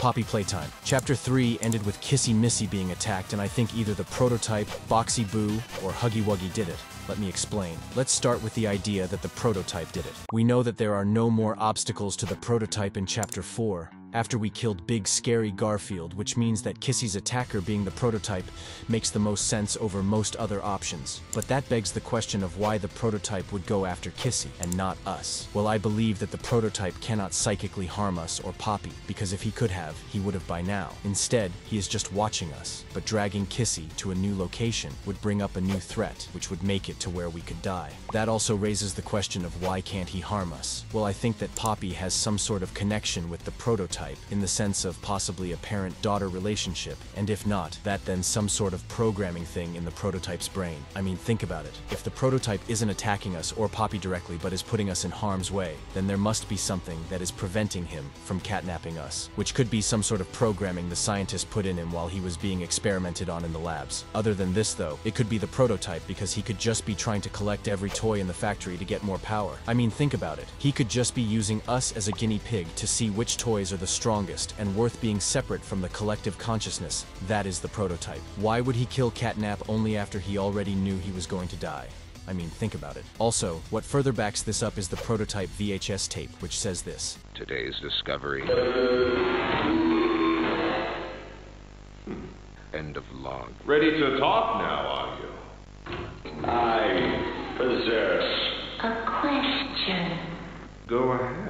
Poppy Playtime. Chapter 3 ended with Kissy Missy being attacked, and I think either the prototype, Boxy Boo, or Huggy Wuggy did it. Let me explain. Let's start with the idea that the prototype did it. We know that there are no more obstacles to the prototype in Chapter 4, after we killed Big Scary Garfield, which means that Kissy's attacker being the prototype makes the most sense over most other options. But that begs the question of why the prototype would go after Kissy and not us. Well, I believe that the prototype cannot psychically harm us or Poppy, because if he could have, he would have by now. Instead, he is just watching us, but dragging Kissy to a new location would bring up a new threat, which would make it to where we could die. That also raises the question of why can't he harm us? Well, I think that Poppy has some sort of connection with the prototype type, in the sense of possibly a parent-daughter relationship, and if not, that then some sort of programming thing in the prototype's brain. I mean, think about it. If the prototype isn't attacking us or Poppy directly but is putting us in harm's way, then there must be something that is preventing him from catnapping us, which could be some sort of programming the scientist put in him while he was being experimented on in the labs. Other than this though, it could be the prototype because he could just be trying to collect every toy in the factory to get more power. I mean, think about it. He could just be using us as a guinea pig to see which toys are the strongest and worth being separate from the collective consciousness. That is the prototype. Why would he kill Catnap only after he already knew he was going to die? I mean, think about it. Also, what further backs this up is the prototype VHS tape, which says this. Today's discovery. End of log. Ready to talk now, are you? I possess. A question. Go ahead.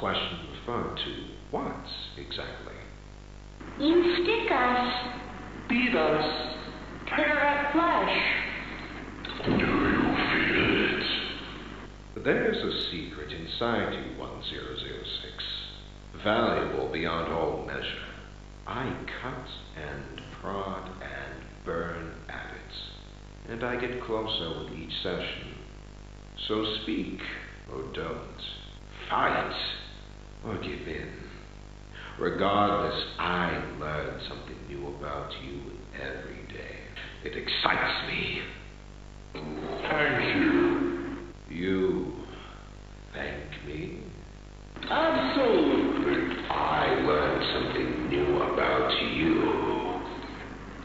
Question referred to what exactly? You stick us, beat us, tear at flesh. Do you feel it? There's a secret inside you, 1006. Valuable beyond all measure. I cut and prod and burn at it. And I get closer with each session. So speak or don't. Fight or give in. Regardless, I learn something new about you every day. It excites me. Thank you. You thank me. Absolutely. I learn something new about you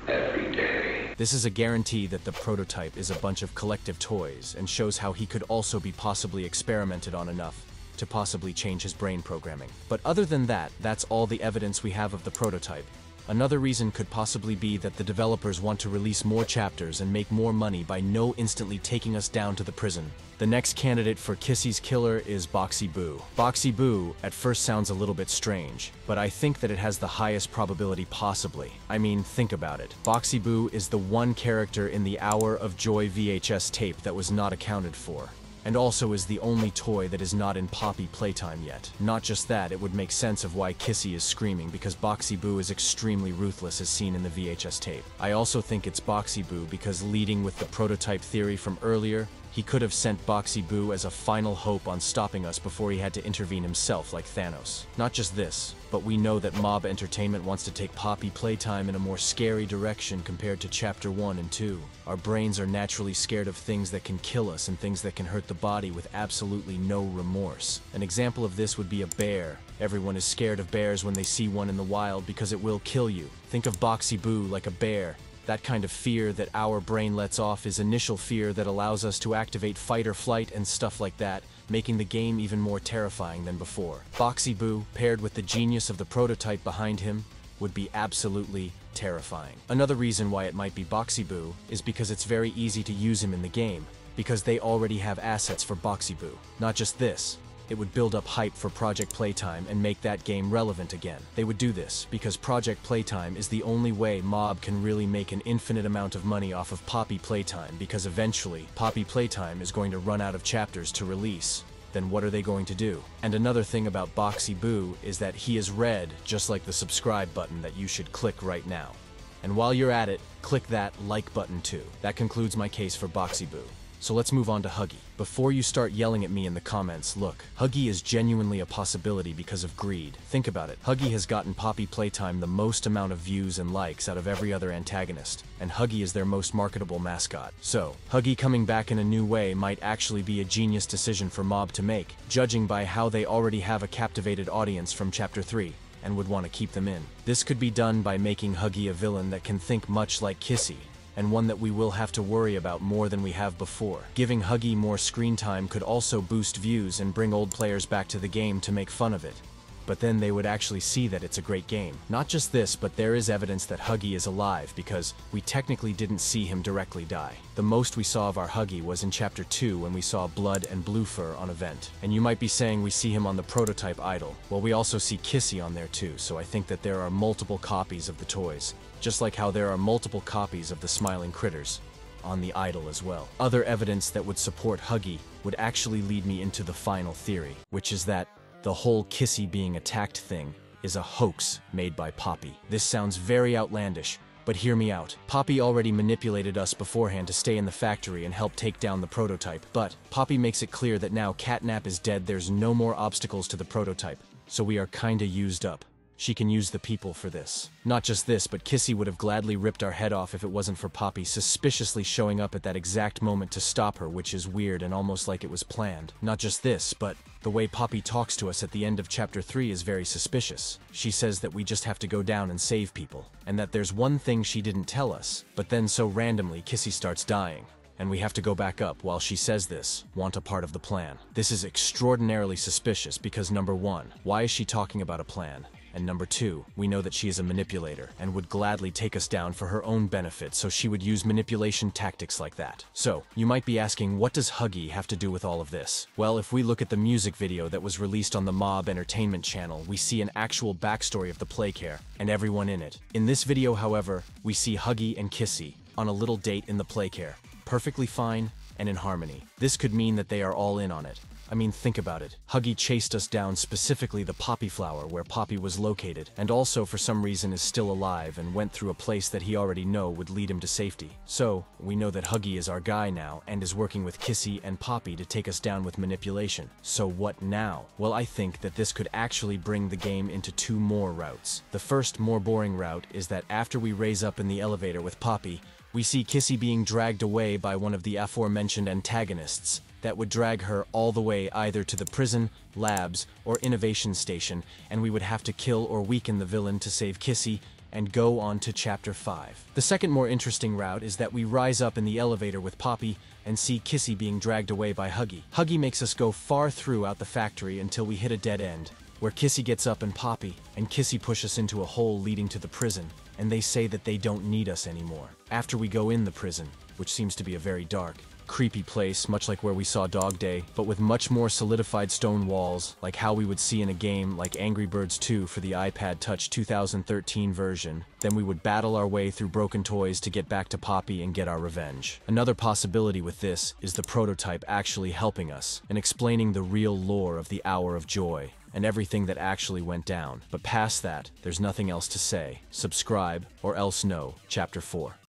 every day. This is a guarantee that the prototype is a bunch of collective toys and shows how he could also be possibly experimented on enough to possibly change his brain programming. But other than that, that's all the evidence we have of the prototype. Another reason could possibly be that the developers want to release more chapters and make more money by no instantly taking us down to the prison. The next candidate for Kissy's killer is Boxy Boo. Boxy Boo at first sounds a little bit strange, but I think that it has the highest probability possibly. I mean, think about it. Boxy Boo is the one character in the Hour of Joy VHS tape that was not accounted for and also is the only toy that is not in Poppy playtime yet. Not just that, it would make sense of why Kissy is screaming because Boxy Boo is extremely ruthless as seen in the VHS tape. I also think it's Boxy Boo because leading with the prototype theory from earlier, he could have sent Boxy Boo as a final hope on stopping us before he had to intervene himself like Thanos. Not just this, but we know that Mob Entertainment wants to take Poppy playtime in a more scary direction compared to Chapter 1 and 2. Our brains are naturally scared of things that can kill us and things that can hurt the body with absolutely no remorse. An example of this would be a bear. Everyone is scared of bears when they see one in the wild because it will kill you. Think of Boxy Boo like a bear, that kind of fear that our brain lets off is initial fear that allows us to activate fight or flight and stuff like that, making the game even more terrifying than before. Boxy Boo, paired with the genius of the prototype behind him, would be absolutely terrifying. Another reason why it might be Boxy Boo is because it's very easy to use him in the game, because they already have assets for Boxy Boo. Not just this, it would build up hype for Project Playtime and make that game relevant again. They would do this because Project Playtime is the only way Mob can really make an infinite amount of money off of Poppy Playtime because eventually Poppy Playtime is going to run out of chapters to release. Then what are they going to do? And another thing about Boxy Boo is that he is red just like the subscribe button that you should click right now. And while you're at it, click that like button too. That concludes my case for Boxy Boo. So let's move on to Huggy. Before you start yelling at me in the comments, look, Huggy is genuinely a possibility because of greed. Think about it. Huggy has gotten Poppy Playtime the most amount of views and likes out of every other antagonist, and Huggy is their most marketable mascot. So, Huggy coming back in a new way might actually be a genius decision for Mob to make, judging by how they already have a captivated audience from Chapter 3 and would want to keep them in. This could be done by making Huggy a villain that can think much like Kissy, and one that we will have to worry about more than we have before. Giving Huggy more screen time could also boost views and bring old players back to the game to make fun of it but then they would actually see that it's a great game. Not just this, but there is evidence that Huggy is alive because we technically didn't see him directly die. The most we saw of our Huggy was in Chapter 2 when we saw Blood and Blue Fur on Event. And you might be saying we see him on the prototype idol. Well, we also see Kissy on there too, so I think that there are multiple copies of the toys. Just like how there are multiple copies of the Smiling Critters on the idol as well. Other evidence that would support Huggy would actually lead me into the final theory, which is that the whole Kissy being attacked thing is a hoax made by Poppy. This sounds very outlandish, but hear me out. Poppy already manipulated us beforehand to stay in the factory and help take down the prototype. But Poppy makes it clear that now Catnap is dead, there's no more obstacles to the prototype. So we are kinda used up. She can use the people for this. Not just this, but Kissy would have gladly ripped our head off if it wasn't for Poppy suspiciously showing up at that exact moment to stop her, which is weird and almost like it was planned. Not just this, but the way Poppy talks to us at the end of chapter 3 is very suspicious. She says that we just have to go down and save people, and that there's one thing she didn't tell us, but then so randomly Kissy starts dying and we have to go back up while she says this, want a part of the plan. This is extraordinarily suspicious because number one, why is she talking about a plan? And number two, we know that she is a manipulator and would gladly take us down for her own benefit, so she would use manipulation tactics like that. So, you might be asking, what does Huggy have to do with all of this? Well, if we look at the music video that was released on the Mob Entertainment channel, we see an actual backstory of the Playcare and everyone in it. In this video, however, we see Huggy and Kissy on a little date in the Playcare, perfectly fine and in harmony. This could mean that they are all in on it, I mean, think about it. Huggy chased us down specifically the poppy flower where Poppy was located, and also for some reason is still alive and went through a place that he already know would lead him to safety. So, we know that Huggy is our guy now and is working with Kissy and Poppy to take us down with manipulation. So what now? Well, I think that this could actually bring the game into two more routes. The first, more boring route is that after we raise up in the elevator with Poppy, we see Kissy being dragged away by one of the aforementioned antagonists, that would drag her all the way either to the prison, labs, or innovation station, and we would have to kill or weaken the villain to save Kissy and go on to Chapter 5. The second more interesting route is that we rise up in the elevator with Poppy and see Kissy being dragged away by Huggy. Huggy makes us go far throughout the factory until we hit a dead end, where Kissy gets up and Poppy, and Kissy push us into a hole leading to the prison, and they say that they don't need us anymore. After we go in the prison, which seems to be a very dark, creepy place, much like where we saw Dog Day, but with much more solidified stone walls, like how we would see in a game like Angry Birds 2 for the iPad Touch 2013 version. Then we would battle our way through broken toys to get back to Poppy and get our revenge. Another possibility with this is the prototype actually helping us and explaining the real lore of the Hour of Joy and everything that actually went down. But past that, there's nothing else to say. Subscribe, or else no. Chapter 4.